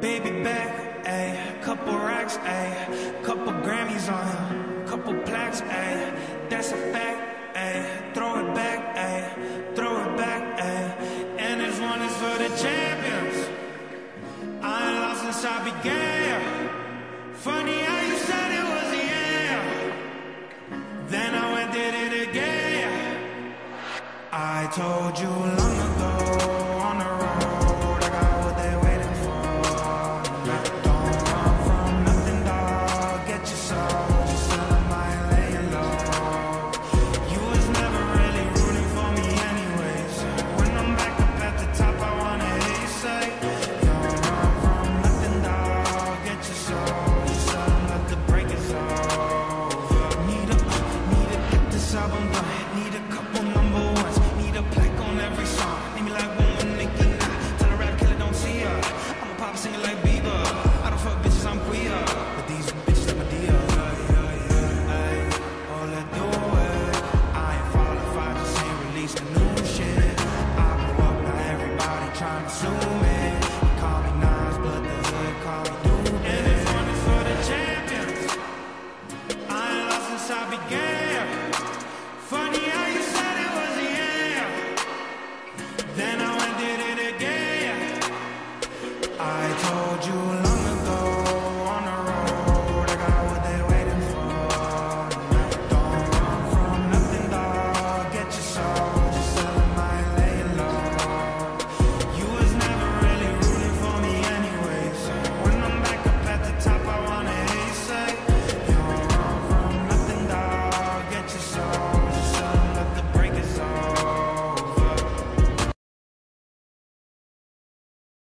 Baby back, a Couple racks, a Couple Grammys on him. Couple plaques, a That's a fact, a Throw it back, a Throw it back, a And this one is for the champions. I ain't lost since I began. Funny how you said it was the end. Then I went did it again. I told you long ago. abandone you